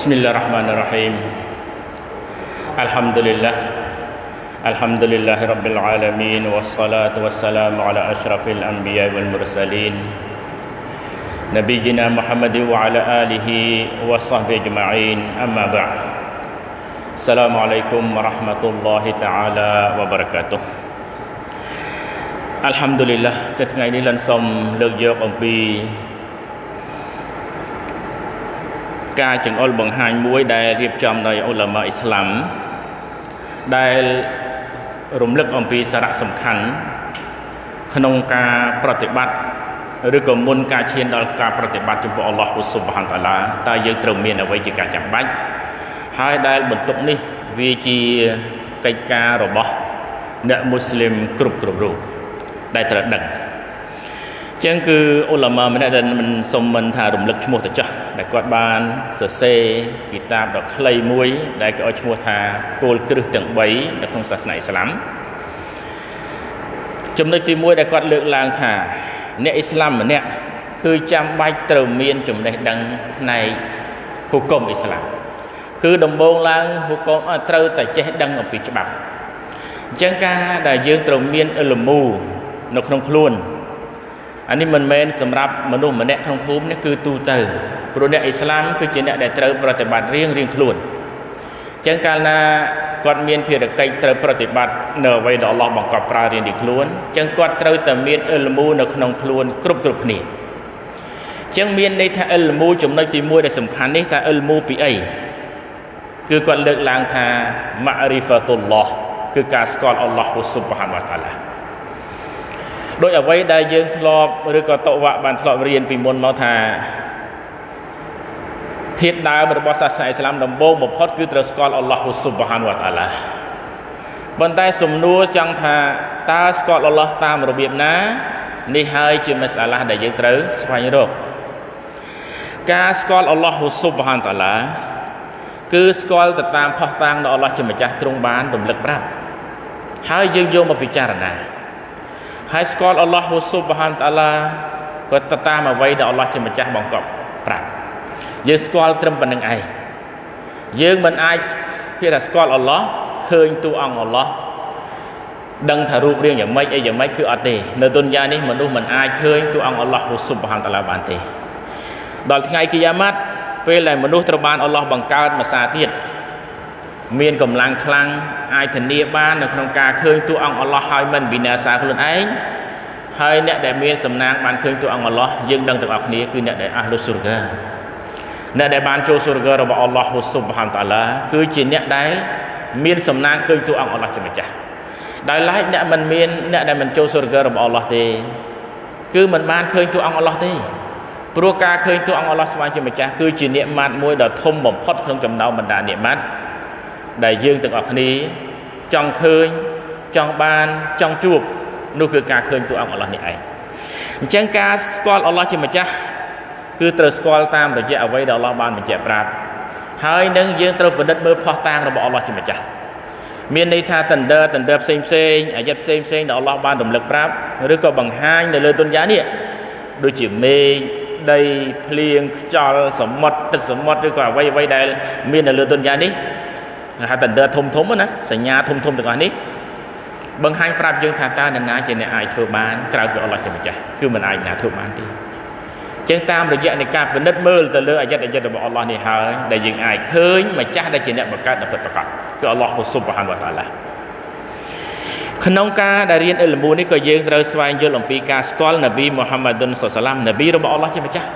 بسم الله الرحمن الرحيم الحمد لله الحمد لله رب العالمين والصلاة والسلام على أشرف الأنبياء والمرسلين نبينا محمد وعلى آله وصحبه أجمعين أما بعد السلام عليكم ورحمة الله تعالى وبركاته بي ការចង្អុលបង្ហាញមួយដែលរៀបចំដោយអ៊ុលាម៉ាអ៊ីស្លាមដែលរំលឹកអំពីសារៈសំខាន់ក្នុងការប្រតិបត្តិឬក៏មុនការឈានដល់ការប្រតិបត្តិចំពោះអល់ឡោះស៊ុបហានតាឡាតើយើងត្រូវមានអ្វីជាការចាំបាច់ហើយដែលបន្ទុកនេះវាជាកិច្ចការរបស់អ្នកមូស្លីមគ្រប់គ្រប់រូបដែលត្រូវដឹង ចឹងគឺអ៊ុលាម៉ាម្នាក់ដែលមិនសុំមិនថារំលឹកឈ្មោះទៅចោះដែលគាត់បានសរសេរគីតាបដ៏ខ្លីមួយ ដែលគេឲ្យឈ្មោះថាគោលគ្រឹះទាំង3នៅក្នុងសាសនាអ៊ីស្លាមចំណុចទី1ដែលគាត់លើកឡើងថាអ្នកអ៊ីស្លាមម្នាក់គឺចាំបាច់ត្រូវមានចំណេះដឹងផ្នែកហុគមអ៊ីស្លាមគឺដំបូងឡើងហុគមត្រូវតែចេះដឹងអំពីច្បាប់អញ្ចឹងការដែលយើងត្រូវមានអលមូនៅក្នុងខ្លួន អានេះមិនមែនសម្រាប់មនុស្សម្នាក់ក្នុងភូមិនេះគឺទូទៅព្រោះអ្នកអ៊ីស្លាមគឺជាអ្នកដែលត្រូវប្រតិបត្តិរៀងរៀងខ្លួនអញ្ចឹងកាលណាគាត់មានភារកិច្ចត្រូវប្រតិបត្តិនៅអ្វីដែលអល់ឡោះបង្កប់ប្រើរៀងរៀងខ្លួនអញ្ចឹងគាត់ត្រូវតែមានអិលមូនៅក្នុងខ្លួនគ្រប់គ្រប់គ្នាអញ្ចឹងមានន័យថាអិលមូចំណុចទី1ដែលសំខាន់នេះថាអិលមូពីអីគឺគាត់លើកឡើងថាម៉ារីហ្វាតុលឡោះគឺការស្គាល់អល់ឡោះស៊ុបហានវតាឡា ដោយអ្វីដែលយើងធ្លាប់ឬក៏តវៈបានធ្លាប់រៀនពីមុនមកថាភាពដើមរបស់សាសនាអ៊ីស្លាមដំបូងបំផុតគឺត្រូវស្គាល់អល់ឡោះស៊ុបហានវតាឡាប៉ុន្តែសំណួរចង់ថាតើស្គាល់អល់ឡោះតាមរបៀបណានេះហើយជាមសាឡាដែលយើងត្រូវស្វែងរកការស្គាល់អល់ឡោះស៊ុបហានតាឡាគឺស្គាល់ទៅតាមផុសតាងដែលអល់ឡោះជាម្ចាស់ទ្រង់បានរំលឹកប្រាប់ហើយយើងយកមកពិចារណា ហើយស្គាល់អល់ឡោះស៊ុបហានតាឡាក៏ទៅតាមអ្វីដែលអល់ឡោះជាម្ចាស់បង្កប់ប្រាប់យើងស្គាល់ត្រឹមប៉ុណ្្នឹងឯងយើងមិនអាចពាក្យថាស្គាល់អល់ឡោះឃើញតួអង្គអល់ឡោះដឹងថារូបរាងយ៉ាងម៉េចអីយ៉ាងម៉េចគឺអត់ទេនៅទុនយ៉ានេះមនុស្សមិនអាចឃើញតួអង្គអល់ឡោះស៊ុបហានតាឡាបានទេដល់ថ្ងៃគីយ៉ាម៉ាត់ពេលដែលមនុស្សត្រូវបានអល់ឡោះបង្កើតម្សាទៀត មានកម្លាំងខ្លាំងអាចធានាបាននៅក្នុងការឃើញតួអង្គអល់ឡោះហើយមិនវិនាសាខ្លួនឯងហើយអ្នកដែលមានសំណាងបានឃើញតួអង្គអល់ឡោះយើងដឹងទាំងអស់គ្នាគឺអ្នកដែលអះលុស៊ូរហ្កាអ្នកដែលបានចូលស៊ូរហ្ការបស់អល់ឡោះស៊ុបហានតាឡាគឺជាអ្នកដែលមានសំណាងឃើញតួអង្គអល់ឡោះជាម្ចាស់ដោយឡែកអ្នកមិនមានអ្នកដែលមិនចូលស៊ូរហ្ការបស់អល់ឡោះទេគឺមិនបានឃើញតួអង្គអល់ឡោះទេព្រោះការឃើញតួអង្គអល់ឡោះស្វែងជាម្ចាស់គឺជានិម៉ាតមួយដ៏ធំបំផុតក្នុងចំណោមបណ្ដានិម៉ាត ដែលយើងទាំងអស់គ្នាចង់ឃើញចង់បានចង់ជួបនោះគឺការឃើញតួអង្គអល់ឡោះនេះឯងអញ្ចឹងការស្គាល់អល់ឡោះជាម្ចាស់គឺត្រូវស្គាល់តាមរយៈអ្វីដែលអល់ឡោះបានបញ្ជាក់ប្រាប់ហើយនឹងយើងត្រូវពិនិត្យមើលផុសតាងរបស់អល់ឡោះជាម្ចាស់មានន័យថាតន្ទើតន្ទើផ្សេងផ្សេងអាយិតផ្សេងផ្សេងដែលអល់ឡោះបានរំលឹកប្រាប់ឬក៏បង្ហាញនៅលើទុនយ៉ានេះដូចជាមេឃដីភ្លៀងខ្យល់សមុទ្រទឹកសមុទ្រឬក៏អ្វីអ្វីដែល មាននៅលើទុនយ៉ានេះ ហៅថា under ធំធំណាសញ្ញាធំធំទាំងអស់នេះបង្ហាញប្រាប់យើងថាតើនរណាជាអ្នកអាចធ្វើបានក្រៅពីអល់ឡោះជាម្ចាស់គឺមិនអាចណាធ្វើបានទេចឹងតាមរយៈនៃការពិនិត្យមើលទៅលើអាយិតអាយិតរបស់អល់ឡោះនេះហើយដែលយើងអាចឃើញម្ចាស់ដែលជាអ្នកបង្កើតនៅពិតប្រាកដគឺអល់ឡោះស៊ុបហានវតាឡាក្នុងការដែលរៀនអិលមូនេះក៏យើងត្រូវស្វែងយល់អំពីការស្គាល់នប៊ីមូហាម៉ាឌុនសុសឡាមនប៊ីរបស់អល់ឡោះជាម្ចាស់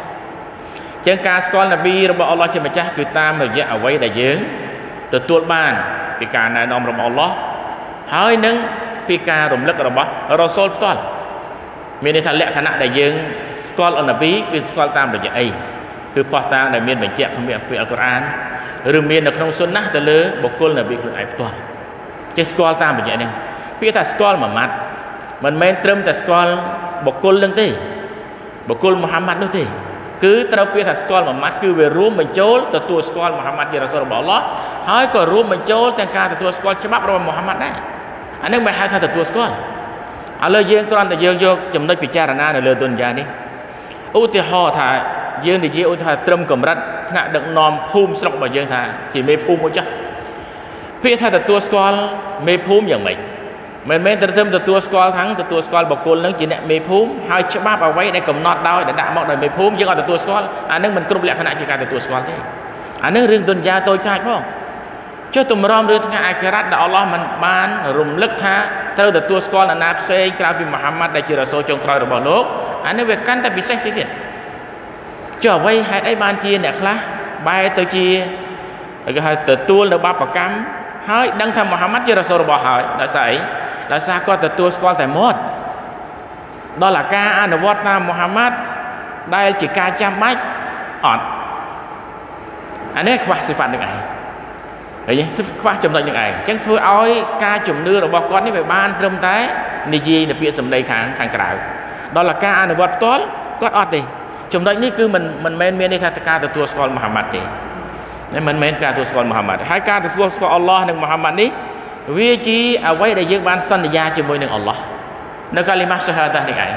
ចឹងការស្គាល់នប៊ីរបស់អល់ឡោះជាម្ចាស់គឺតាមរយៈអ្វីដែលយើង ទទួលបាន ពីការណែនាំរបស់អល់ឡោះហើយនឹងពីការរំលឹករបស់រ៉ូសូលផ្ទាល់មានន័យថាលក្ខណៈដែលយើងស្គាល់អនប៊ីគឺស្គាល់តាមរយៈអីគឺផ្ោះតាងដែលមានបញ្ជាក់ក្នុងពីអល់កុរអានឬមាននៅក្នុងសុនណាទៅលើបុគ្គលនប៊ីខ្លួនឯងផ្ទាល់ចេះស្គាល់តាមរយៈនេះពាក្យថាស្គាល់មួយម៉ាត់មិនមែនត្រឹមតែស្គាល់បុគ្គលនឹងទេបុគ្គលមូហាម៉ាត់នោះទេ គឺត្រូវពាក្យថាស្គាល់មួយម៉ាត់គឺវារួមបញ្ចូលទទួលស្គាល់មូហាម៉ាត់ជារ៉ាស៊ូលរបស់អល់ឡោះហើយក៏រួមបញ្ចូលទាំងការទទួលស្គាល់ច្បាប់របស់មូហាម៉ាត់ដែរអានេះមិនហៅថាទទួលស្គាល់ឥឡូវយើងគ្រាន់តែយើងយកចំណុចពិចារណានៅលើទុនយ៉ានេះឧទាហរណ៍ថាយើងនិយាយឧទាហរណ៍ត្រឹមកម្រិតថ្នាក់ដឹកនាំភូមិស្រុករបស់យើងថាជាមេភូមិមួយចាស់ពាក្យថាទទួលស្គាល់មេភូមិយ៉ាងម៉េច មិនមែនត្រឹមទទួលស្គាល់ថាងទទួលស្គាល់បុគ្គលនឹងជាអ្នកមេភូមិហើយច្បាប់អ្វីដែលកំណត់ដោយដែលដាក់មកដោយមេភូមិយើងអត់ទទួលស្គាល់អានឹងមិនគ្រប់លក្ខណៈជាការទទួលស្គាល់ទេអានឹងរឿងទុនយ៉ាតូចតាចផងចុះទម្រាំរឿងថ្ងៃអាខិរ៉ាត់ដែលអល់ឡោះមិនបានរំលឹកថាត្រូវទទួលស្គាល់នរណាផ្សេងក្រៅពីមូហាម៉ាត់ដែលជារ៉ាសូលចុងក្រោយរបស់លោកអានេះវាកាន់តែពិសេសទៅទៀតចុះអ្វីហេតុអីបានជាអ្នកខ្លះបែរទៅជាគេហៅទទួលនៅបាបកម្មហើយដឹងថាមូហាម៉ាត់ជារ៉ាសូលរបស់ហើយដោយសារអី ដោយសារគាត់ទទួលស្គាល់តែមាត់ដល់អាការអនុវត្តតាមមូហាម៉ាត់ដែលជាការចាំបាច់អត់អានេះខ្វះសិផាត់នឹងឯងហើយខ្វះចំណុចនឹងឯងអញ្ចឹងធ្វើឲ្យការជំនឿរបស់គាត់នេះវាបានត្រឹមតែនិយាយនៅពាក្យសម្ដីខាងខាងក្រៅដល់ការអនុវត្តផ្ទាល់គាត់អត់ទេចំណុចនេះគឺមិនមិនមែនមានន័យថាការទទួលស្គាល់មូហាម៉ាត់ទេមិនមែនការទទួលស្គាល់មូហាម៉ាត់ហើយការទទួលស្គាល់អល់ឡោះនិងមូហាម៉ាត់នេះ វាជាអ្វីដែលយើងបានសន្យាជាមួយនឹងអល់ឡោះនៅកាលីម៉ាសាហាដានេះឯង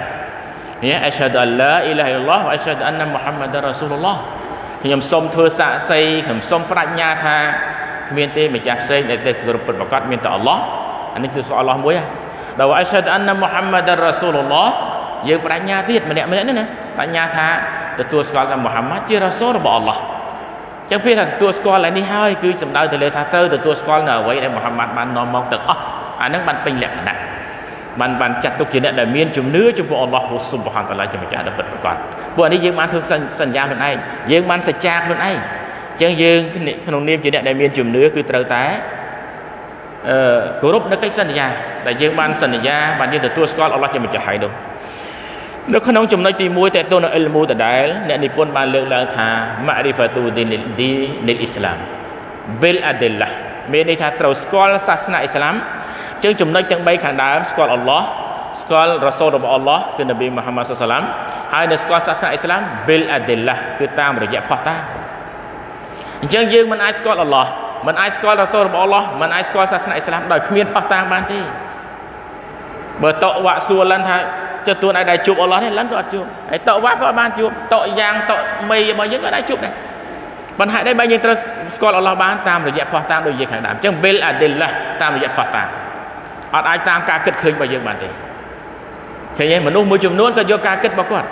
នេះអស្ហាឌុអឡាអ៊ីឡាហិលឡោះវអស្ហាឌុអានណាមូហាម៉ាត់រ៉ាស៊ូលឡោះខ្ញុំសូមធ្វើសាក្សីខ្ញុំសូមប្រាជ្ញាថាគ្មានទេម្ចាស់ផ្សេងដែលទៅគោរពពិតប្រាកដមានតែអល់ឡោះអានេះគឺស្គាល់អល់ឡោះមួយដល់អស្ហាឌុអានណាមូហាម៉ាត់រ៉ាស៊ូលឡោះយើងប្រាជ្ញាទៀតម្នាក់ម្នាក់នេះណាប្រាជ្ញាថាទទួលស្គាល់ថាមូហាម៉ាត់ជារ៉ាស៊ូលរបស់អល់ឡោះ ចឹងពេលថាទទួលស្គាល់ឯនេះហើយគឺសំដៅទៅលើថាត្រូវទទួលស្គាល់នៅអ្វីដែលមូហាម៉ាត់បាននាំមកទាំងអស់អានឹងបានពេញលក្ខណៈបានបានចាត់ទុកជាអ្នកដែលមានជំនឿចំពោះអល់ឡោះស៊ុបហានតាឡាជាម្ចាស់ដែលពិតប្រាកដពួកនេះយើងបានធ្វើសញ្ញាខ្លួនឯងយើងបានសច្ចាខ្លួនឯងចឹងយើងក្នុងនាមជាអ្នកដែលមានជំនឿគឺត្រូវតែអឺគោរពនៅកិច្ចសន្យាដែលយើងបានសន្យាបានយើងទទួលស្គាល់អល់ឡោះជាម្ចាស់ហើយនោះ នៅក្នុងចំណុចទី1តើតើនៅអិលមូដដែលអ្នកនិពន្ធបានលើកឡើងថាម៉ារីហ្វាទូឌីនឌីនីអ៊ីស្លាមប៊ីលអាឌីឡាមានន័យថាត្រូវស្គាល់សាសនាអ៊ីស្លាមជាងចំណុចទាំង3ខាងដើមស្គាល់អល់ឡោះស្គាល់រ៉ាសូលរបស់អល់ឡោះគឺនប៊ីមូហាម៉ាត់សាឡាមហើយនៅស្គាល់សាសនាអ៊ីស្លាមប៊ីលអាឌីឡាគឺតាមរយៈផោះតាអញ្ចឹងយើងមិនអាចស្គាល់អល់ឡោះមិនអាចស្គាល់រ៉ាសូលរបស់អល់ឡោះមិនអាចស្គាល់សាសនាអ៊ីស្លាមដោយគ្មានផោះតាបានទេបើតវ៉ាក់សួរឡើងថា ចុះទួនឯដែលជួបអល់ឡោះនេះឡើងក៏អត់ជួបហើយតវ៉ាក៏អត់បានជួបតយ៉ាងតមេរបស់យើងក៏ដែរជួបដែរប៉ុន្តែដែរបើយើងត្រូវស្គាល់អល់ឡោះបានតាមរយៈផោះតាមដូចយើងខាងដើមអញ្ចឹង bil adillah តាមរយៈផោះតាមអត់អាចតាមការគិតឃើញរបស់យើងបានទេឃើញទេមនុស្សមួយចំនួនក៏យកការគិតរបស់គាត់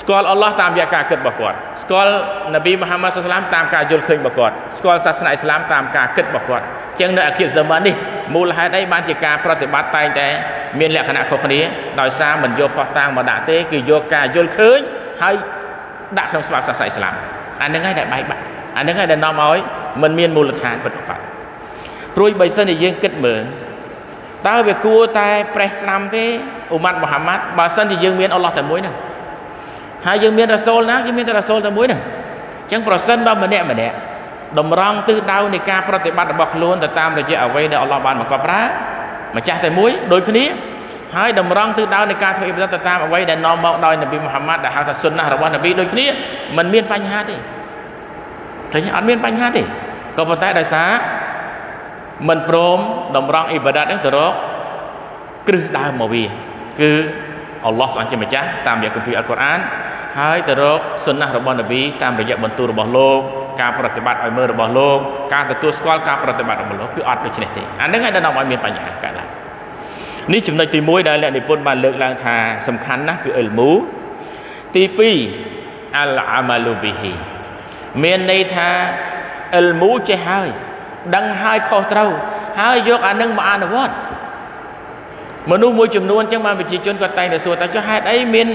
ស្គាល់អល់ឡោះតាមរយៈការគិតរបស់គាត់ស្គាល់នប៊ីមូហាម៉ាត់សាសឡាមតាមការយល់ឃើញរបស់គាត់ស្គាល់សាសនាអ៊ីស្លាមតាមការគិតរបស់គាត់អញ្ចឹងនៅអាគិរហ្សាម៉ាននេះមូលហេតុអីបានជាការប្រតិបត្តិតែងតែ មានលក្ខណៈខុសគ្នាដោយសារមិនយកផោះតាំងមកដាក់ទេគឺយកការយល់ឃើញហើយដាក់ក្នុងច្បាប់សាសនាអ៊ីស្លាមអានឹងហើយដែលបែកបាក់អានឹងហើយដែលនាំឲ្យមិនមានមូលដ្ឋានពិតប្រាកដព្រួយបីសិនជាយើងគិតមើលតើវាគួរតែប្រេះស្នាមទេអ៊ូម៉ាត់មូហាម៉ាត់បើសិនជាយើងមានអល់ឡោះតែមួយហ្នឹងហើយយើងមានរ៉ាសូលណាយើងមានតែរ៉ាសូលតែមួយហ្នឹងអញ្ចឹងប្រសិនបើម្នាក់ម្នាក់តម្រង់ទិសដៅនៃការប្រតិបត្តិរបស់ខ្លួនទៅតាមរយៈអ្វីដែលអល់ឡោះបានបង្កប់ប្រើ ម្ចាស់តែមួយដូចគ្នាហើយតម្រង់ទិសដៅនៃការធ្វើអ៊ីបាដទៅតាមអ្វីដែលនាំមកដោយនប៊ីមូហាម៉ាត់ដែលហៅថាសុនណារបស់នប៊ីដូចគ្នាมันមានបញ្ហាទេឃើញអត់មានបញ្ហាទេក៏ប៉ុន្តែដោយសារមិនព្រមតម្រង់អ៊ីបាដាតនឹងទៅរកគ្រឹះដើមមកវាគឺអល់ឡោះស្អាតជាម្ចាស់តាមរយៈគម្ពីរអល់កុរអានហើយទៅរកសុនណារបស់នប៊ីតាមរយៈបន្ទូលរបស់លោក ការប្រតិបត្តិឲ្យមើលរបស់លោកការទទួលស្គាល់ការប្រតិបត្តិរបស់លោកគឺអត់ដូច្នេះទេអានឹងឲ្យដល់នាំឲ្យមានបញ្ហាកើតឡើងនេះចំណុចទី1ដែលអ្នកនិពន្ធបានលើកឡើងថាសំខាន់ណាស់គឺអ៊ីលមូទី2អលអាម៉ាលូប៊ីហ៊ីមានន័យថាអ៊ីលមូចេះហើយដឹងហើយខុសត្រូវហើយយកអានឹងមកអនុវត្តមនុស្សមួយចំនួនចឹងបានប្រជាជនគាត់តែងតែសួរតើចុះហេតុអីមាន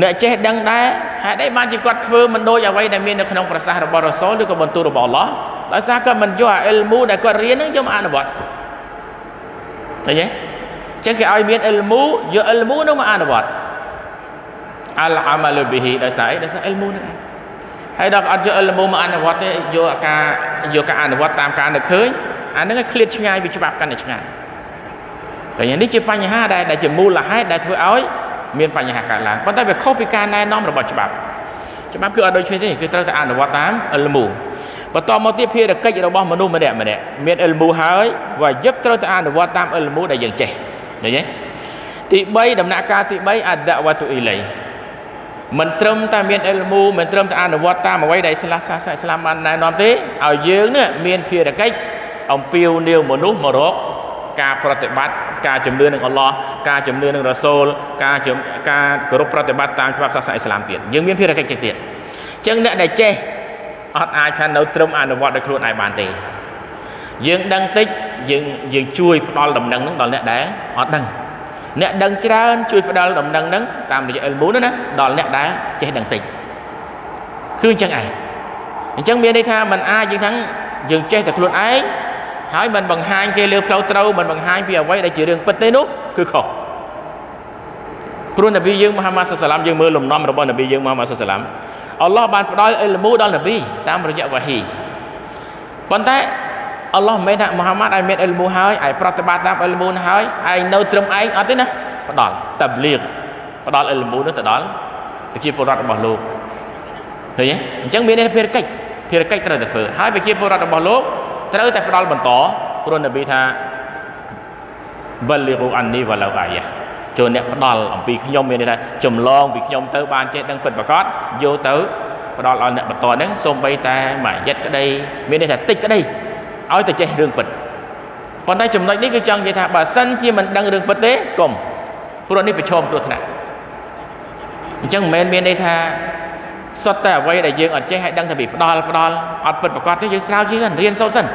អ្នកចេះដឹងដែរហេតុអីបានជាគាត់ធ្វើមិនដូចអ្វីដែលមាននៅក្នុងប្រសាសន៍របស់រ៉ាសូលឬក៏បន្ទូលរបស់អល់ឡោះដោយសារគាត់មិនយកអាអ៊ីលមូដែលគាត់រៀនហ្នឹងយកមកអនុវត្តឃើញទេចឹងគេឲ្យមានអ៊ីលមូយកអ៊ីលមូនោះមកអនុវត្តអលអាម៉ាលប៊ីហ៊ីដោយសារអីដោយសារអ៊ីលមូហ្នឹងឯងហើយដល់អត់យកអ៊ីលមូមកអនុវត្តទេយកការយកការអនុវត្តតាមការនឹកឃើញអាហ្នឹងឯងឃ្លាតឆ្ងាយពីច្បាប់កាន់តែឆ្ងាយតែនេះជាបញ្ហាដែលដែលជាមូលហេតុដែលធ្វើឲ្យ មានបញ្ហាកើតឡើងប៉ុន្តែវាខុសពីការណែនាំរបស់ច្បាប់ច្បាប់គឺអត់ដូចគ្នាទេគឺត្រូវតែអនុវត្តតាមអលមូបន្តមកទៀតភារកិច្ចរបស់មនុស្សម្នាក់ម្នាក់មានអលមូហើយវាយឹកត្រូវតែអនុវត្តតាមអលមូដែលយើងចេះឃើញទេទី3ដំណាក់កាលទី3អដវតុអ៊ីឡៃមិនត្រឹមតែមានអិលមូមិនត្រឹមតែអនុវត្តតាមអ្វីដែលស្លាសាសអ៊ីស្លាមបានណែនាំទេឲ្យយើងនេះមានភារកិច្ចអំពាវនាវមនុស្សមករក ការប្រតិបត្តិការជំនឿនឹងអល់ឡោះការជំនឿនឹងរ៉ាសូលការការគោរពប្រតិបត្តិតាមច្បាប់សាសនាអ៊ីស្លាមទៀតយើងមានភារកិច្ចជាទៀតអញ្ចឹងអ្នកដែលចេះអត់អាចថានៅត្រឹមអនុវត្តដោយខ្លួនឯងបានទេយើងដឹងតិចយើងយើងជួយផ្ដល់ដំណឹងនឹងដល់អ្នកដែលអត់ដឹងអ្នកដឹងច្រើនជួយផ្ដល់ដំណឹងនឹងតាមរយៈអិលមូណាដល់អ្នកដែលចេះដឹងតិចគឺអញ្ចឹងឯងអញ្ចឹងមានន័យថាมันអាចយើងថាយើងចេះតែខ្លួនឯង ហើយមិនបង្ហាញគេលើផ្លូវត្រូវមិនបង្ហាញពីអ្វីដែលជារឿងពិតទេនោះគឺខុសព្រោះនប៊ីយើងមូហាម៉ាត់សុសឡាមយើងមើលលំនាំរបស់នប៊ីយើងមូហាម៉ាត់សុសឡាមអល់ឡោះបានផ្ដល់អិលមូដល់នប៊ីតាមរយៈវ៉ាហ៊ីប៉ុន្តែអល់ឡោះមិនមែនថាមូហាម៉ាត់ឲ្យមានអិលមូហើយឲ្យប្រតិបត្តិតាមអិលមូហើយឯងនៅត្រឹមឯងអត់ទេណាផ្ដល់តាប់លៀកផ្ដល់អិលមូនោះទៅដល់ប្រជាពលរដ្ឋរបស់លោកឃើញទេអញ្ចឹងមានភារកិច្ចភារកិច្ចត្រូវតែធ្វើហើយប្រជាពលរដ្ឋរបស់លោក ត្រូវតែផ្ដល់បន្តព្រោះនប៊ីថាបលីរូអាននីវឡៅអាយ៉ាចូលអ្នកផ្ដល់អំពីខ្ញុំមានន័យថាចម្លងពីខ្ញុំទៅបានចេះដឹងពិតប្រាកដយកទៅផ្ដល់ឲ្យអ្នកបន្តហ្នឹងសូម្បីតែមួយយិតក្តីមានន័យថាតិចក្តីឲ្យតែចេះរឿងពិតប៉ុន្តែចំណុចនេះគឺចង់និយាយថាបើសិនជាមិនដឹងរឿងពិតទេកុំព្រោះនេះប្រឈមគ្រោះថ្នាក់អញ្ចឹងមិនមែនមានន័យថា សុទ្ធតែអ្វីដែលយើងអត់ចេះឲ្យដឹងតែពីផ្ដាល់ផ្ដាល់អត់ពិតប្រកបទេយើងស្រាវជ្រាវសិនរៀនសូត្រសិន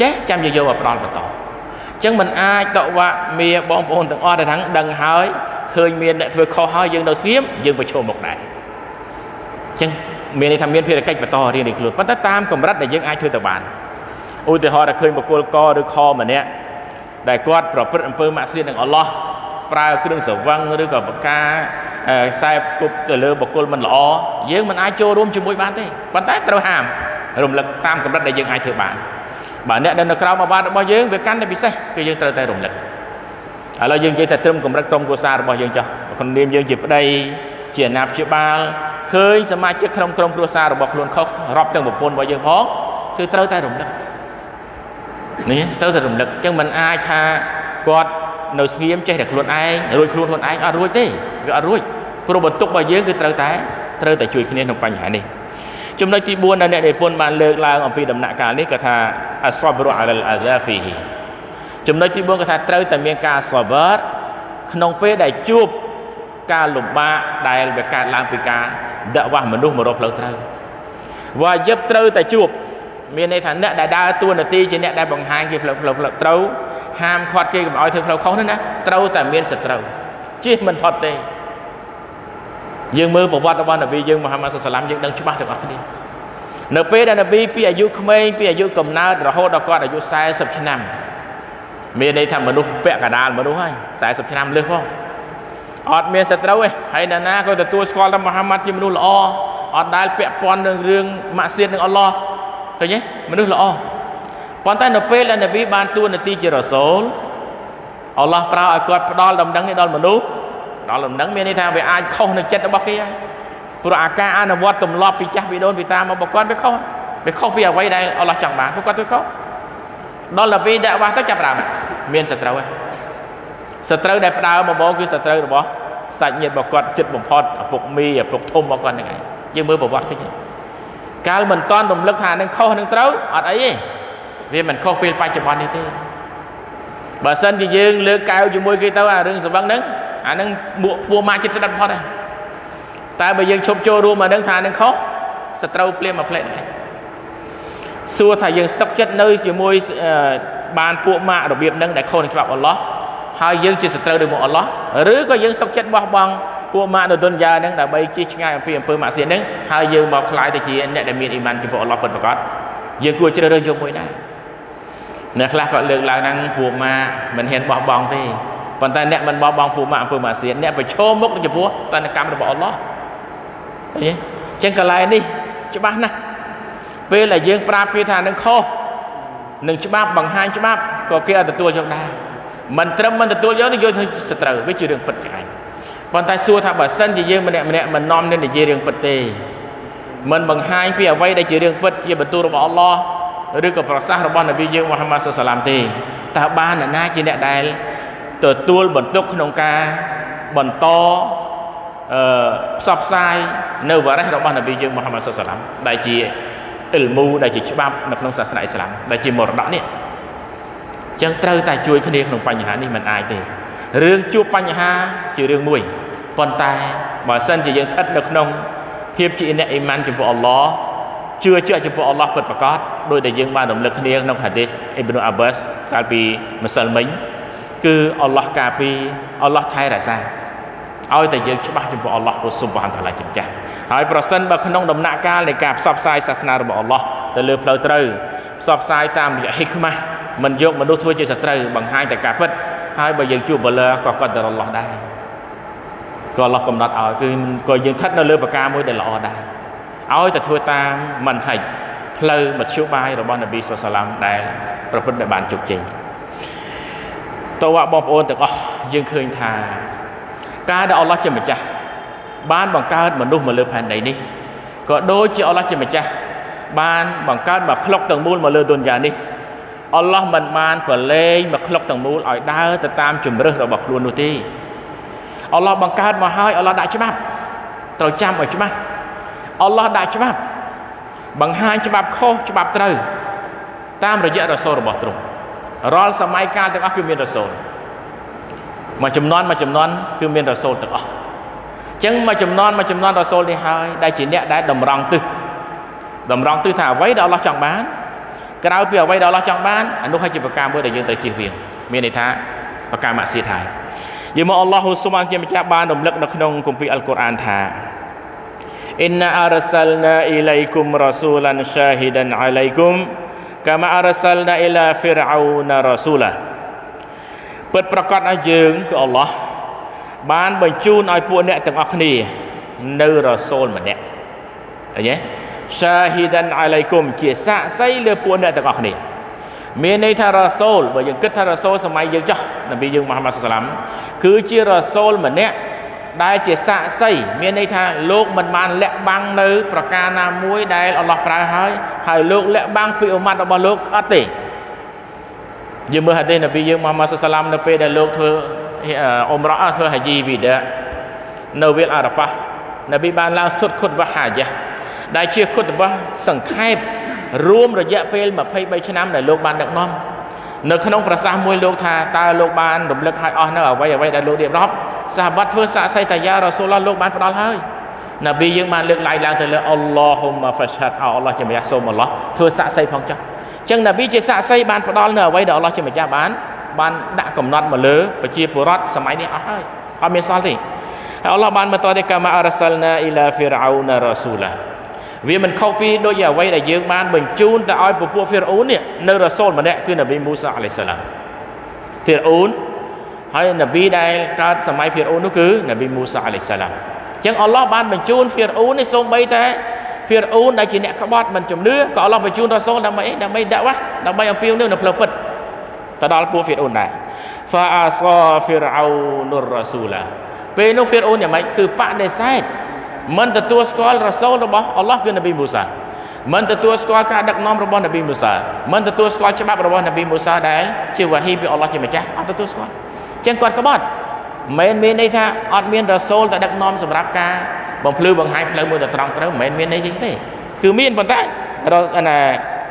ចេះចាំយកយកមកផ្ដាល់បន្តអញ្ចឹងมันអាចតវ៉ាមាបងប្អូនទាំងអស់ដែលថាដឹងហើយឃើញមានអ្នកធ្វើខុសហើយយើងនៅស្ងៀមយើងប្រឈមមុខដែរអញ្ចឹងមានន័យថាមានភារកិច្ចបន្តរៀនរៀនខ្លួនប៉ុន្តែតាមកម្រិតដែលយើងអាចធ្វើទៅបានឧទាហរណ៍ថាឃើញបុគ្គលកឬខម្នាក់ដែលគាត់ប្រព្រឹត្តអំពើម៉ាក់សៀតនឹងអល់ឡោះ ប្រើគ្រឿងស្រវឹងឬក៏បកាខ្សែគប់ទៅលើបុគ្គលមិនល្អយើងមិនអាចចូលរួមជាមួយបានទេប៉ុន្តែត្រូវហាមរំលឹកតាមកម្រិតដែលយើងអាចធ្វើបានបើអ្នកដែលនៅក្រៅមកបានរបស់យើងវាកាន់តែពិសេសគឺយើងត្រូវតែរំលឹកឥឡូវយើងនិយាយតែត្រឹមកម្រិតក្រុមគ្រួសាររបស់យើងចោះក្នុងនាមយើងជាប្តីជាអាណាព្យាបាលឃើញសមាជិកក្នុងក្រុមគ្រួសាររបស់ខ្លួនខុសរាប់ទាំងប្រពន្ធរបស់យើងផងគឺត្រូវតែរំលឹកនេះត្រូវតែរំលឹកអញ្ចឹងมันអាចថាគាត់ នៅស្ងៀមចេះតែខ្លួនឯងរួចខ្លួនខ្លួនឯងអត់រួចទេវាអត់រួចព្រោះបន្ទុករបស់យើងគឺត្រូវតែត្រូវតែជួយគ្នាក្នុងបញ្ហានេះចំណុចទី4ដែលអ្នកនិពន្ធបានលើកឡើងអំពីដំណាក់កាលនេះគាត់ថាអសបរុអាលអាហ្សាហ្វីហ៊ីចំណុចទី4គាត់ថាត្រូវតែមានការសបរក្នុងពេលដែលជួបការលំបាកដែលវាកើតឡើងពីការដាក់វ៉ាស់មនុស្សមករកផ្លូវត្រូវវ៉ាយិបត្រូវតែជួប មានន័យថាអ្នកដែលដើរតួនាទីជាអ្នកដែលបង្ហាញគេផ្លូវផ្លូវផ្លូវត្រូវហាមឃាត់គេកុំឲ្យធ្វើផ្លូវខុសនោះណាត្រូវតែមានសត្រូវជិះមិនផុតទេយើងមើលប្រវត្តិរបស់នប៊ីយើងមូហាម៉ាត់សុសឡាមយើងដឹងច្បាស់ទាំងអស់គ្នានៅពេលដែលនប៊ីពីអាយុក្មេងពីអាយុកំណើតរហូតដល់គាត់អាយុ40ឆ្នាំមានន័យថាមនុស្សពាក់កដាលមនុស្សហើយ40ឆ្នាំលើសផងអត់មានសត្រូវទេហើយណាណាក៏ទទួលស្គាល់ថាមូហាម៉ាត់ជាមនុស្សល្អអត់ដែលពាក់ព័ន្ធនឹងរឿងម៉ាក់សៀតនឹងអល់ឡោះ ឃើញទេមនុស្សល្អប៉ុន្តែនៅពេលដែលនប៊ីបានទួនាទីជារ៉ាសូលអល់ឡោះប្រើឲ្យគាត់ផ្ដល់ដំណឹងនេះដល់មនុស្សដល់ដំណឹងមានន័យថាវាអាចខុសនៅចិត្តរបស់គេហើយព្រោះអាការអនុវត្តទម្លាប់ពីចាស់ពីដូនពីតាមកបគាត់វាខុសវាខុសពីអ្វីដែលអល់ឡោះចង់បានពួកគាត់ធ្វើខុសដល់ទៅពេលដាក់វាស់ទៅចាប់ដើមមានសត្រូវហើយសត្រូវដែលផ្ដើមមកគឺសត្រូវរបស់សាច់ញាតិរបស់គាត់ចិត្តបំផុតឪពុកមីឪពុកធំរបស់គាត់ហ្នឹងឯងយើងមើលប្រវត្តិឃើញ កាលមិនតាន់រំលឹកថានឹងខុសនឹងត្រូវអត់អីទេវាមិនខុសពេលបច្ចុប្បន្ននេះទេបើសិនជាយើងលើកកែវជាមួយគេទៅអារឿងសវឹងហ្នឹងអាហ្នឹងមួកពួម៉ាចិត្តស្ដាប់ផុតហើយតែបើយើងឈប់ចូលរួមអាហ្នឹងថានឹងខុសសត្រូវភ្លាមមកផ្លែហ្នឹងសួរថាយើងសឹកចិត្តនៅជាមួយបានពួកម៉ាក់របៀបហ្នឹងដែលខុសនឹងច្បាប់អល់ឡោះហើយយើងជាសត្រូវដោយមុខអល់ឡោះឬក៏យើងសុកចិត្តបោះបង់ ពួកម៉ាក់នៅទុនយ៉ាហ្នឹងដើម្បីជិះឆ្ងាយអំពីអំពើម៉ាក់សៀនហ្នឹងហើយយើងមកខ្លាយទៅជាអ្នកដែលមានអ៊ីម៉ានចំពោះអល់ឡោះពិតប្រាកដយើងគួរជ្រើសរើសយកមួយណាអ្នកខ្លះក៏លើកឡើងហ្នឹងពួកម៉ាក់មិនហ៊ានបោះបង់ទេប៉ុន្តែអ្នកមិនបោះបង់ពួកម៉ាក់អំពើម៉ាក់សៀនអ្នកប្រឈមមុខចំពោះតនកម្មរបស់អល់ឡោះឃើញទេអញ្ចឹងកន្លែងនេះច្បាស់ណាស់ពេលដែលយើងប្រាប់គេថានឹងខុសនឹងច្បាប់បង្ហាញច្បាប់ក៏គេអត់ទទួលយកដែរមិនត្រឹមមិនទទួលយកទៅយកទៅសត្រូវវាជារឿងពិតឯង ប៉ុន្តែសួរថាបើសិនជាយើងម្នាក់ម្នាក់មិននាំនឹងនិយាយរឿងពិតទេមិនបង្ហាញពីអ្វីដែលជារឿងពិតជាបន្ទូលរបស់អល់ឡោះឬក៏ប្រសាសន៍របស់នប៊ីយើងមូហាម៉ាត់សុសឡាមទេតើបានអ្នកណាជាអ្នកដែលទទួលបន្ទុកក្នុងការបន្តអឺផ្សព្វផ្សាយនៅវរៈរបស់នប៊ីយើងមូហាម៉ាត់សុសឡាមដែលជាអ៊ីលមូដែលជាច្បាប់នៅក្នុងសាសនាអ៊ីស្លាមដែលជាមរតកនេះចឹងត្រូវតែជួយគ្នាក្នុងបញ្ហានេះមិនអាចទេរឿងជួបបញ្ហាជារឿងមួយ ប៉ុន្តែបើសិនជាយើងស្ថិតនៅក្នុង ភាពជាអ្នកអ៊ីម៉ានចំពោះអល់ឡោះជឿជាក់ចំពោះអល់ឡោះពិតប្រាកដដោយដែលយើងបានរំលឹកគ្នាក្នុងហាឌីសអ៊ីប៊ីនអាបាសកាលពីម្សិលមិញគឺអល់ឡោះការពីអល់ឡោះថែរក្សាឲ្យតែយើងច្បាស់ចំពោះអល់ឡោះស៊ុបហានតាឡាជាម្ចាស់ហើយប្រសិនបើក្នុងដំណាក់កាលនៃការផ្សព្វផ្សាយសាសនារបស់អល់ឡោះទៅលើផ្លូវត្រូវផ្សព្វផ្សាយតាមរយៈហិកម៉ាស់មិនយកមនុស្សធ្វើជាសត្រូវបង្ហាញតែការពិតហើយបើយើងជួបបលក៏គាត់ទៅអល់ឡោះដែរ ក៏អល់ឡោះកំណត់ឲ្យគឺក៏យើងស្ថិតនៅលើប្រការមួយដែលល្អដែរឲ្យតែធ្វើតាមមិនហិចផ្លូវមធ្យោបាយរបស់នប៊ីសុសឡាមដែលប្រព្រឹត្តដែលបានជោគជ័យតើបងប្អូនទាំងអស់យើងឃើញថាការដែលអល់ឡោះជាម្ចាស់បានបង្កើតមនុស្សមកលើផែនដីនេះក៏ដូចជាអល់ឡោះជាម្ចាស់បានបង្កើតមកក្លុកទាំងមូលមកលើទុនយ៉ានេះអល់ឡោះមិនបានប្រឡែងមកក្លុកទាំងមូលឲ្យដើរទៅតាមជំរឹះរបស់ខ្លួននោះទេ អល់ឡោះបង្កើតមកហើយអល់ឡោះដាក់ច្បាប់ត្រូវចាំឲ្យច្បាស់អល់ឡោះដាក់ច្បាប់បង្ហាញច្បាប់ខុសច្បាប់ត្រូវតាមរយៈរសូលរបស់ទ្រង់រាល់សម័យកាលទាំងអស់គឺមានរសូលមួយចំនួនមួយចំនួនគឺមានរសូលទាំងអស់អញ្ចឹងមួយចំនួនមួយចំនួនរសូលនេះហើយដែលជាអ្នកដែលតម្រង់ទិសតម្រង់ទិសថាអ្វីដែលអល់ឡោះចង់បានក្រៅពីអ្វីដែលអល់ឡោះចង់បានអានោះហើយជាប្រការមួយដែលយើងត្រូវជៀសវាងមានន័យថាប្រការម៉ាក់សៀតហើយ យីមកអល់ឡោះស៊ុបហានជាម្ចាស់បានរំលឹកនៅក្នុងគម្ពីរអល់កុរអានថា Inna arsalna ilaikum rasulan syahidan alaikum kama arsalna ila fir'auna rasulah ពិតប្រកបឲ្យយើងគឺអល់ឡោះបានបញ្ជូនឲ្យពួកអ្នកទាំងអស់គ្នានៅរ៉ាសូលម្នាក់ឃើញទេ syahidan alaikum ជាសាក្សីលើពួកអ្នកទាំងអស់គ្នា មានន័យថារ៉ាសូលបើយើងគិតថារ៉ាសូលសម័យយើងចោះនប៊ីយើងមូហាម៉ាត់សាឡាមគឺជារ៉ាសូលម្នាក់ដែលជាសាក្សីមានន័យថាលោកមិនបានលាក់បាំងនៅ ប្រការណាមួយដែលអល់ឡោះប្រើហើយហើយលោកលាក់បាំងពីអ៊ុម៉ាត់របស់លោកអត់ទេយើងមើលហាឌីសនប៊ីយើងមូហាម៉ាត់សាឡាមនៅពេលដែលលោកធ្វើអ៊ុំរ៉ាធ្វើហាជីវីដានៅវាលអារ៉ាហ្វានប៊ីបានឡើងសុតខុតវ៉ាហាយ៉ាដែលជាខុតវ៉ាសង្ខេប រួមរយៈពេល23ឆ្នាំដែលលោកបានដឹកនាំនៅក្នុងប្រសាសន៍មួយលោកថាតើលោកបានរំលឹកឲ្យអស់នៅអ្វីអ្វីដែលលោករៀបរាប់សាហាបាត់ធ្វើសាកសីតាយ៉ារ៉ាស៊ូលឡោះលោកបានផ្ដល់ហើយនប៊ីយើងបានលើកឡើងឡើងទៅលើអល់ឡោហ៊ុមហ្វាឆាត់អល់ឡោះជាម្ចាស់សូមអល់ឡោះធ្វើសាកសីផងចុះអញ្ចឹងនប៊ីជាសាកសីបានផ្ដល់នៅអ្វីដែលអល់ឡោះជាម្ចាស់បានបានដាក់កំណត់មកលើប្រជាពលរដ្ឋសម័យនេះអស់ហើយអត់មានសល់ទេហើយអល់ឡោះបានបន្តទៅកាម៉ាអរសាលណាអ៊ីឡាហ្វីរ៉ោណារ៉ាស៊ូឡា វាមិនខុសពីដូចជាអ្វីដែលយើងបានបញ្ជូនទៅឲ្យពពួកហ្វីរ៉ូននេះនៅរ៉ាសូលម្នាក់គឺនប៊ីមូសាអាឡៃសាឡាមហ្វីរ៉ូនហើយនប៊ីដែលកើតសម័យហ្វីរ៉ូននោះគឺនប៊ីមូសាអាឡៃសាឡាមអញ្ចឹងអល់ឡោះបានបញ្ជូនហ្វីរ៉ូននេះសូម្បីតែហ្វីរ៉ូនដែលជាអ្នកក្បត់មិនជំនឿក៏អល់ឡោះបញ្ជូនរ៉ាសូលដើម្បីអីដើម្បីដាក់វ៉ាដើម្បីអំពាវនាវនៅផ្លូវពិតទៅដល់ពួកហ្វីរ៉ូនដែរ fa asa fir'aunur rasula ពេលនោះហ្វីរ៉ូនយ៉ាងម៉េចគឺបដិសេធ មិនទទួលស្គាល់រ៉ាសូលរបស់អល់ឡោះគឺនប៊ីមូសាមិនទទួលស្គាល់ការដឹកនាំរបស់នប៊ីមូសាមិនទទួលស្គាល់ច្បាប់របស់នប៊ីមូសាដែលជាវ៉ាហ៊ីពីអល់ឡោះជាម្ចាស់អត់ទទួលស្គាល់អញ្ចឹងគាត់ក្បត់មិនមានន័យថាអត់មានរ៉ាសូលតែដឹកនាំសម្រាប់ការបំភ្លឺបង្ហាញផ្លូវមួយទៅត្រង់ត្រូវមិនមានន័យទេគឺមានប៉ុន្តែណា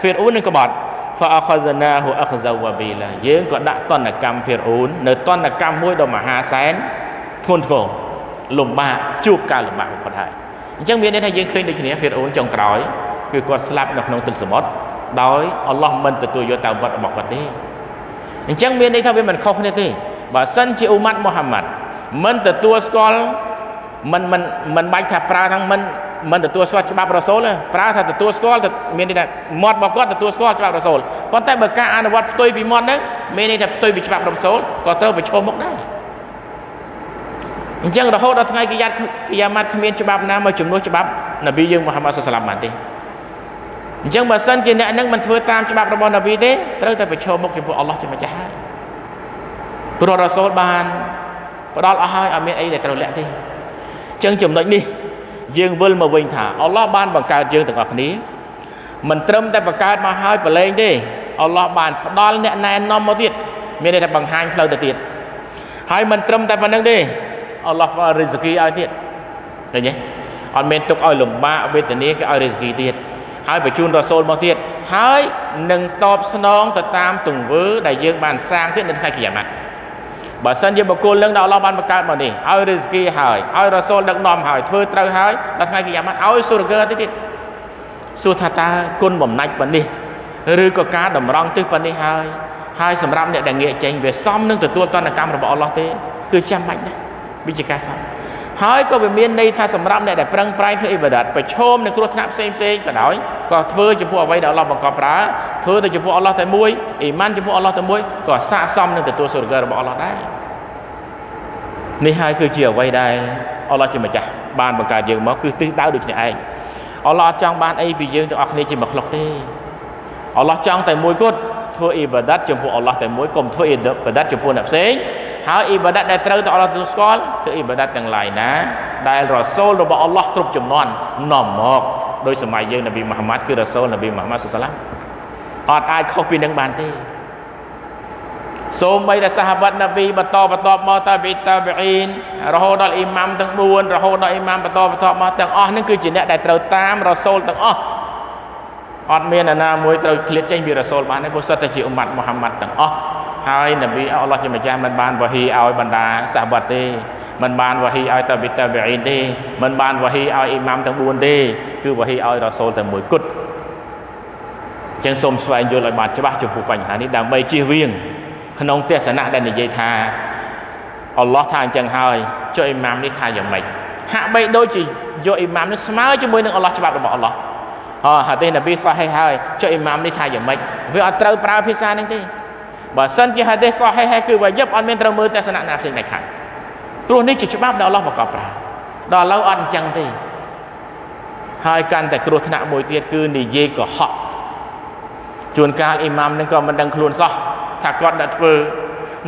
ហ្វីរអ៊ូននឹងក្បត់ فاخذناه اخذا وبيلا យើងក៏ដាក់តនកម្មហ្វីរអ៊ូននៅតនកម្មមួយដ៏មហាសែនធ្ងន់ធ្ងរ លំបាកជួបការលំបាកបំផុតហើយអញ្ចឹងមានន័យថាយើងឃើញដូចគ្នាហ្វីរអ៊ូនចុងក្រោយគឺគាត់ស្លាប់នៅក្នុងទឹកសមុទ្រដោយអល់ឡោះមិនទទួលយកតៅបាត់របស់គាត់ទេអញ្ចឹងមានន័យថាវាមិនខុសគ្នាទេបើសិនជាអ៊ូម៉ាត់មូហាម៉ាត់មិនទទួលស្គាល់មិនមិនមិនបាច់ថាប្រើទាំងមិនមិនទទួលស្គាល់ច្បាប់រ៉ាសូលប្រើថាទទួលស្គាល់មានន័យថាមាត់របស់គាត់ទទួលស្គាល់ច្បាប់រ៉ាសូលប៉ុន្តែបើការអនុវត្តផ្ទុយពីមាត់ហ្នឹងមានន័យថាផ្ទុយពីច្បាប់រ៉ាសូលក៏ត្រូវប្រឈមមុខដែរ អញ្ចឹងរហូតដល់ថ្ងៃកិយាតកិយាម៉ាត់គ្មានច្បាប់ណាមកជំនួសច្បាប់នប៊ីយើងមូហាម៉ាត់សុសឡាមបានទេអញ្ចឹងបើសិនជាអ្នកនឹងមិនធ្វើតាមច្បាប់របស់នប៊ីទេត្រូវតែប្រឈមមុខចំពោះអល់ឡោះជាម្ចាស់ហើយព្រោះរ៉ាសូលបានផ្ដល់អស់ហើយអត់មានអីដែលត្រូវលាក់ទេអញ្ចឹងចំណុចនេះយើងវិលមកវិញថាអល់ឡោះបានបង្កើតយើងទាំងអស់គ្នាមិនត្រឹមតែបង្កើតមកហើយប្រឡែងទេអល់ឡោះបានផ្ដល់អ្នកណែនាំមកទៀតមានន័យថាបង្ហាញផ្លូវទៅទៀតហើយមិនត្រឹមតែប៉ុណ្្នឹងទេ អល់ឡោះផ្ដល់រិសគីឲ្យទៀតឃើញទេអត់មានទុកឲ្យលំបាកវេទនាគេឲ្យរិស្គីទៀតហើយបញ្ជូនរ៉ាសូលមកទៀតហើយនឹងតបស្នងទៅតាមទង្វើដែលយើងបានសាងទៀតនៅថ្ងៃគីយ៉ាម៉ាត់បើសិនជាបុគ្គលនឹងដែលអល់ឡោះបានបង្កើតមកនេះឲ្យរិស្គីហើយឲ្យរ៉ាសូលដឹកនាំហើយធ្វើត្រូវហើយដល់ថ្ងៃគីយ៉ាម៉ាត់ឲ្យសូរហ្គើទៀតទៀតសួរថាតើគុណបំណាច់ប៉ុណ្នេះឬក៏ការតម្រង់ទិសប៉ុណ្នេះហើយហើយសម្រាប់អ្នកដែលងាកចេញវាសមនឹងទទួលតនកម្មរបស់អល់ឡោះទេគឺចាំបាច់ណាស់ វិជាការសមហើយក៏វាមានន័យថាសម្រាប់អ្នកដែលប្រឹងប្រែងធ្វើអ៊ីបាដាតប្រឈមនឹងគ្រោះថ្នាក់ផ្សេងផ្សេងក៏ដោយក៏ធ្វើចំពោះអ្វីដែលអល់ឡោះបង្កប់ប្រើធ្វើទៅចំពោះអល់ឡោះតែមួយអ៊ីម៉ានចំពោះអល់ឡោះតែមួយក៏ស័ក្តិសមនឹងទទួលសុរហ្គរបស់អល់ឡោះដែរនេះហើយគឺជាអ្វីដែលអល់ឡោះជាម្ចាស់បានបង្កើតយើងមកគឺទិសដៅដូចនេះឯងអល់ឡោះអត់ចង់បានអីពីយើងទាំងអស់គ្នាជាមកខ្លុកទេអល់ឡោះចង់តែមួយគត់ធ្វើអ៊ីបាដាតចំពោះអល់ឡោះតែមួយកុំធ្វើអ៊ីបាដាតចំពោះអ្នកផ្សេង ហើយអ៊ីបាដាតដែលត្រូវទៅអល់ឡោះទទួលស្គាល់គឺអ៊ីបាដាតទាំងឡាយណា ដែលរ៉ាសូលរបស់អល់ឡោះគ្រប់ចំនួននាំមកដោយសម័យយើងនប៊ីមូហាម៉ាត់គឺរ៉ាសូលនប៊ីមូហាម៉ាត់សុសឡាមអត់អាចខុសពីនឹងបានទេសូម្បីតែសាហាបាត់នប៊ីបន្តបន្តមកតាប៊ីតាប៊ីនរហូតដល់អ៊ីម៉ាំទាំង4រហូតដល់អ៊ីម៉ាំបន្តបន្តមកទាំងអស់នឹងគឺជាអ្នកដែលត្រូវតាមរ៉ាសូលទាំងអស់អត់មានអ្នកណាមួយត្រូវឃ្លាតចេញពីរ៉ាសូលបានទេព្រោះសិតតែជាអ៊ុម៉ាត់មូហាម៉ាត់ទាំងអស់ ហើយនប៊ីអល់ឡោះជាម្ចាស់មិនបានវ៉ាហ៊ីឲ្យបណ្ដាសាបាត់ទេមិនបានវ៉ាហ៊ីឲ្យតាប៊ីតាប៊ីអ៊ីនទេមិនបានវ៉ាហ៊ីឲ្យអ៊ីម៉ាំទាំង4ទេគឺវ៉ាហ៊ីឲ្យរ៉ាសូលតែមួយគត់ចឹងសូមស្វែងយល់ឲ្យបានច្បាស់ចំពោះបញ្ហានេះដើម្បីជៀសវាងក្នុងទស្សនៈដែលនិយាយថាអល់ឡោះថាអញ្ចឹងហើយចុះអ៊ីម៉ាំនេះថាយ៉ាងម៉េចហាក់បីដូចជាយកអ៊ីម៉ាំនេះស្មើជាមួយនឹងអល់ឡោះច្បាប់របស់អល់ឡោះអហាឌីសនប៊ីសាហេហើយចុះអ៊ីម៉ាមនេះថាយ៉ាងម៉េចវាអត់ត្រូវប្រើភាសាហ្នឹងទេ បើសិនជាហាឌីសសាហេហើយគឺវាយឹបអត់មានត្រូវមើលទស្សនៈណាផ្សេងដាច់ខាតព្រោះនេះជាច្បាប់ដែលអល់ឡោះបង្កប់ប្រើដល់ឥឡូវអត់អញ្ចឹងទេហើយកាន់តែគ្រោះថ្នាក់មួយទៀតគឺនិយាយកុហកជួនកាលអ៊ីម៉ាមនឹងក៏មិនដឹងខ្លួនសោះថាគាត់ đã ធ្វើ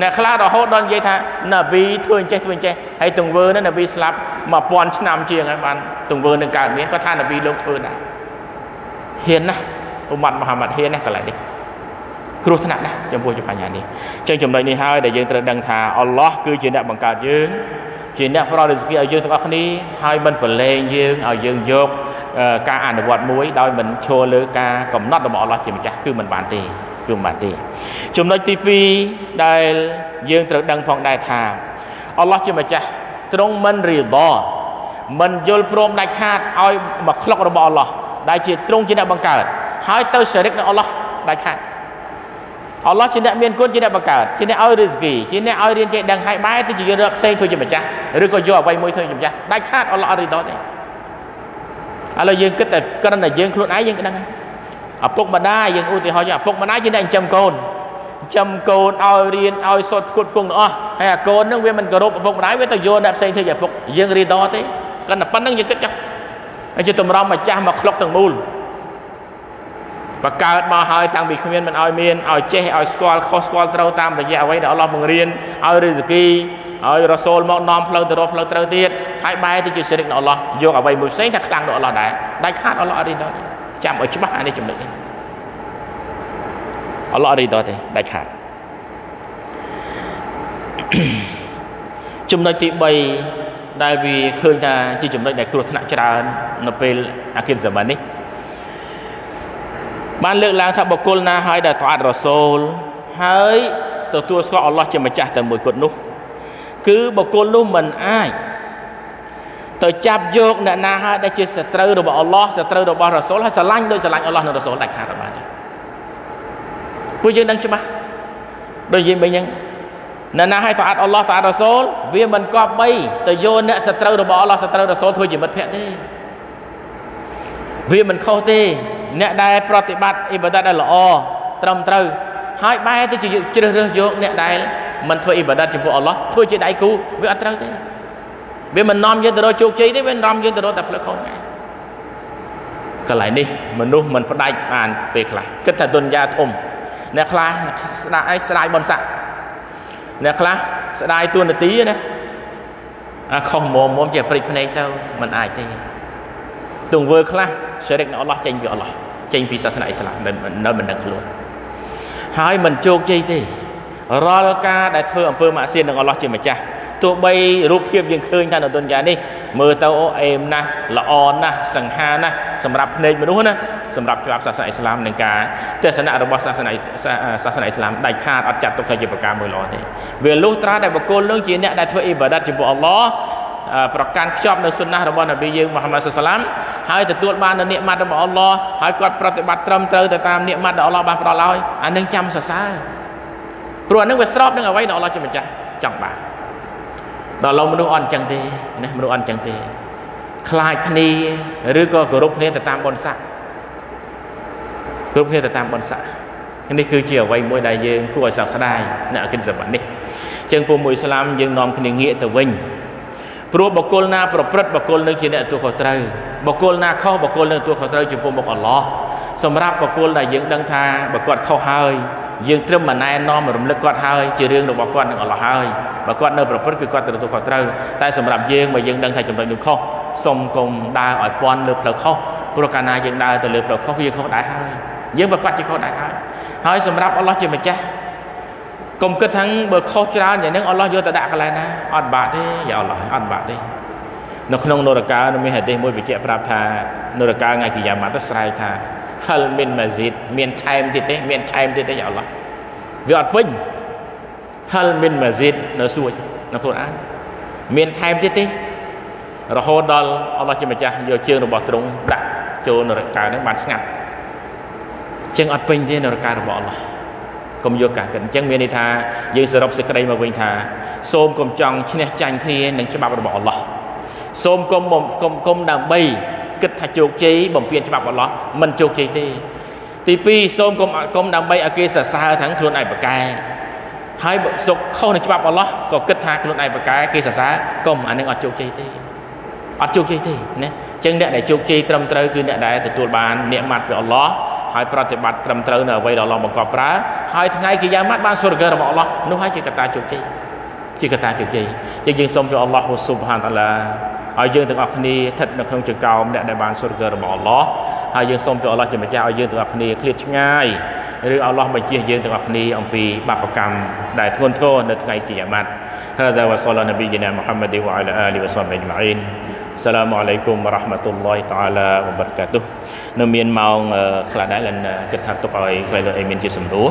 អ្នកខ្លះរហូតដល់និយាយថាណាប៊ីធ្វើអញ្ចេះធ្វើអញ្ចេះហើយទង្វើនេះណាប៊ីស្លាប់1000ឆ្នាំជាងហើយបានទង្វើនឹងកើតមានគាត់ថាណាប៊ីលោកធ្វើដែរហ៊ានណាស់អ៊ុម៉ាត់មូហាម៉ាត់ហ៊ានណាស់កន្លែងនេះ គ្រោះថ្នាក់ណាស់ចំពោះបញ្ហានេះអញ្ចឹងចំណុចនេះហើយដែលយើងត្រូវដឹងថាអល់ឡោះគឺជាអ្នកបង្កើតយើងជាអ្នកប្រោរិស្គីឲ្យយើងទាំងអស់គ្នាហើយមិនប្រឡែងយើងឲ្យយើងយកការអនុវត្តមួយដោយមិនឈរលើការកំណត់របស់អល់ឡោះជាម្ចាស់គឺមិនបានទេគឺមិនបានទេចំណុចទី2ដែលយើងត្រូវដឹងផងដែរថាអល់ឡោះជាម្ចាស់ទ្រង់មិនរីដមិនយល់ព្រមដាច់ខាតឲ្យមកខ្លុករបស់អល់ឡោះដែលជាទ្រង់ជាអ្នកបង្កើតហើយទៅសេរិកនឹងអល់ឡោះដាច់ខាត អល់ឡោះជាអ្នកមានគុណជាអ្នកបង្កើតជាអ្នកឲ្យរីស្គីជាអ្នកឲ្យរៀនចេះដឹងហើយបែរទៅជាយករកផ្សេងធ្វើជាម្ចាស់ឬក៏យកអ្វីមួយធ្វើជាម្ចាស់ដាច់ខាតអល់ឡោះអត់រីដទេឥឡូវយើងគិតតែគ្រាន់តែយើងខ្លួនឯងយើងដឹងឪពុកម្ដាយយើងឧទាហរណ៍យ៉ាងឪពុកម្ដាយជាអ្នកចិញ្ចឹមកូនចិញ្ចឹមកូនឲ្យរៀនឲ្យសុទ្ធគុតគង់ទាំងអស់ហើយអាកូននឹងវាមិនគោរពឪពុកម្ដាយវាទៅយកអ្នកផ្សេងធ្វើជាឪពុកយើងរីដទេគ្រាន់តែប៉ុណ្្នឹងយើងគិតចាស់ហើយជាតម្រំម្ចាស់មកខ្លុកទាំងមូល បកើតមកហើយតាំងពីគ្មានមិនឲ្យមានឲ្យចេះឲ្យស្គាល់ខុសស្គាល់ត្រូវតាមរយៈអ្វីដែលអល់ឡោះបង្រៀនឲ្យរិស្គីឲ្យរ៉ាសូលមកនាំផ្លូវទៅរកផ្លូវត្រូវទៀតហើយបែរទៅជាសិរិកដល់អល់ឡោះយកអ្វីមួយផ្សេងថាខ្លាំងដល់អល់ឡោះដែរដាច់ខាតអល់ឡោះអត់រីដល់ទេចាំឲ្យច្បាស់អានេះចំណុចនេះអល់ឡោះអត់រីដល់ទេដាច់ខាតចំណុចទី3ដែលវាឃើញថាជាចំណុចដែលគ្រោះថ្នាក់ច្រើននៅពេលអាគិនសាម៉ាននេះ បានលើកឡើងថាបុគ្គលណាហើយដែលតអាត់រ៉សូលហើយទទួលស្គាល់អល់ឡោះជាម្ចាស់តែមួយគត់នោះ គឺបុគ្គលនោះមិនអាចទៅចាប់យកអ្នកណាហើយដែលជាសត្រូវរបស់អល់ឡោះសត្រូវរបស់រ៉ាសូលហើយស្រឡាញ់ដោយស្រឡាញ់អល់ឡោះនិងរ៉ាសូលដាច់ខាតបានទេពួកយើងដឹងច្បាស់ដូចនិយាយមិញហ្នឹងអ្នកណាឲ្យតាអាត់អល់ឡោះតាអាត់រ៉ាសូលវាមិនគប្បីទៅយកអ្នកសត្រូវរបស់អល់ឡោះសត្រូវរ៉ាសូលធ្វើជាមិត្តភក្តិទេវាមិនខុសទេ អ្នកដែលប្រតិបត្តិអ៊ីបាដាតដែលល្អត្រឹមត្រូវហើយបែរទៅជាជ្រើសរើសយកអ្នកដែលមិនធ្វើអ៊ីបាដាតចំពោះអល់ឡោះធ្វើជាដៃគូវាអត់ត្រូវទេវាមិននាំយើងទៅរកជោគជ័យទេវានាំយើងទៅរកតែផ្លូវខុសហ្នឹងកន្លែងនេះមនុស្សមិនផ្ដាច់បានពេលខ្លះគិតថាទុនយ៉ាធំអ្នកខ្លះស្ដាយស្ដាយបនស័កអ្នកខ្លះស្ដាយទួនាទីណាអាខុសមុំមុំជាព្រិចភ្នែកទៅមិនអាចទេទង្វើខ្លះស្រិកនៅអល់ឡោះចេញពីអល់ឡោះ ចេញពីសាសនាអ៊ីស្លាមនៅមិនដឹងខ្លួនហើយមិនជោគជ័យទេរាល់ការដែលធ្វើអំពើម៉ាក់សៀននឹងអល់ឡោះជាម្ចាស់ទោះបីរូបភាពយើងឃើញថានៅទុនយ៉ានេះមើលទៅអូអេមណាស់ល្អណាស់សង្ហាណាស់សម្រាប់ភ្នែកមនុស្សណាសម្រាប់ច្បាប់សាសនាអ៊ីស្លាមនិងការទស្សនៈរបស់សាសនាសាសនាអ៊ីស្លាមដាច់ខាតអត់ចាត់ទុកថាជាប្រការមួយល្អទេវាលុះត្រាតែបុគ្គលនឹងជាអ្នកដែលធ្វើអ៊ីបាដាតចំពោះអល់ឡោះ ប្រកាន់ខ្ជាប់នៅសុណារបស់នប៊ីយើងមូហាម៉ាត់សុសឡាមហើយទទួលបាននូវនិកម៉ាត់របស់អល់ឡោះហើយគាត់ប្រតិបត្តិត្រឹមត្រូវទៅតាមនិកម៉ាត់ដែលអល់ឡោះបានផ្ដល់ឲ្យអានឹងចាំសរសើរព្រោះអានឹងវាស្របនឹងអ្វីដែលអល់ឡោះជាម្ចាស់ចង់បានដល់លោកមនុស្សអត់អញ្ចឹងទេណាមនុស្សអត់អញ្ចឹងទេខ្លាចគ្នាឬក៏គោរពគ្នាទៅតាមបុណ្យស័ក្តិគោរពគ្នាទៅតាមបុណ្យស័ក្តិនេះគឺជាអ្វីមួយដែលយើងគួរឲ្យសោកស្ដាយនៅអគិនសបានេះអញ្ចឹងពុំមួយស្លាមយើងនាំគ្នាងាកទៅវិញ ព្រោះបុគ្គលណាប្រព្រឹត្តបុគ្គលនឹងជាអ្នកទទួលខុសត្រូវបុគ្គលណាខុសបុគ្គលនឹងទទួលខុសត្រូវចំពោះមុខអល់ឡោះសម្រាប់បុគ្គលដែលយើងដឹងថាបើគាត់ខុសហើយយើងត្រឹមតែណែនាំរំលឹកគាត់ហើយជារឿងរបស់គាត់នឹងអល់ឡោះហើយបើគាត់នៅប្រព្រឹត្តគឺគាត់ទទួលខុសត្រូវតែសម្រាប់យើងបើយើងដឹងថាចំណុចនោះខុសសុំកុំដើរឲ្យពាន់លើផ្លូវខុសព្រោះកាលណាយើងដើរទៅលើផ្លូវខុសគឺយើងខុសដែរហើយយើងប្រកាសជាខុសដែរហើយហើយសម្រាប់អល់ឡោះជាម្ចាស់ កុំគិតថាបើខុសច្រើនយ៉ាងហ្នឹងអល់ឡោះយកទៅដាក់កន្លែងណាអត់បាក់ទេយ៉ាអល់ឡោះអត់បាក់ទេនៅក្នុងនរកានៅមានហេតុមួយបញ្ជាក់ប្រាប់ថានរកាថ្ងៃគីយ៉ាម៉ាត់ទៅស្រែកថាហលមីនម៉ាស៊ីតមានថែមទៀតទេមានថែមទៀតទេយ៉ាអល់ឡោះវាអត់ពេញហលមីនម៉ាស៊ីតនៅសួចនៅខ្លួនអានមានថែមទៀតទេរហូតដល់អល់ឡោះជាម្ចាស់យកជើងរបស់ទ្រង់ដាក់ចូលនរកានឹងបានស្ងាត់ជាងអត់ពេញទេនរការបស់អល់ឡោះ កុំយកការគិតអញ្ចឹងមានន័យថាយើងសរុបសេចក្តីមកវិញថា សូមកុំចង់ឈ្នះចាញ់គ្នានឹងច្បាប់របស់អល់ឡោះសូមកុំកុំកុំដើម្បីគិតថាជោគជ័យបំពេញច្បាប់អល់ឡោះមិនជោគជ័យទេ ទី2សូមកុំកុំដើម្បីឲ្យគេសរសើរថាខ្លួនឯងប្រកែហើយសុខខុសនឹងច្បាប់អល់ឡោះក៏គិតថាខ្លួនឯងប្រកែគេសរសើរកុំអានឹងអត់ជោគជ័យទេអត់ជោគជ័យទេណាអញ្ចឹងអ្នកដែលជោគជ័យត្រឹមត្រូវគឺអ្នកដែលទទួលបាននិកម៉ាត់ពីអល់ឡោះ ហើយប្រតិបត្តិត្រឹមត្រូវនៅអ្វីដែលអល់ឡោះបង្កប់ប្រើហើយថ្ងៃគីយ៉ាម៉ាត់បានសុរហ្គរបស់អល់ឡោះនោះហើយជាកត្តាជោគជ័យជាកត្តាជោគជ័យអញ្ចឹងយើងសូមពីអល់ឡោះស៊ុបហានតាឡាឲ្យយើងទាំងអស់គ្នាស្ថិតនៅក្នុងចង្កោមអ្នកដែលបានសុរហ្គរបស់អល់ឡោះហើយយើងសូមពីអល់ឡោះជាម្ចាស់ឲ្យយើងទាំងអស់គ្នាឃ្លាតឆ្ងាយឬអល់ឡោះបញ្ជាយើងទាំងអស់គ្នាអំពីបាបកម្មដែលធ្ងន់ធ្ងរនៅថ្ងៃគីយ៉ាម៉ាត់ هذا وصلى نبينا محمد وعلى آله وصحبه أجمعين السلام عليكم ورحمة الله تعالى وبركاته នៅមានម៉ោងខ្លះដែរលិនគិតថាទុកឲ្យខ្លះលើអីមានជាសំណួរ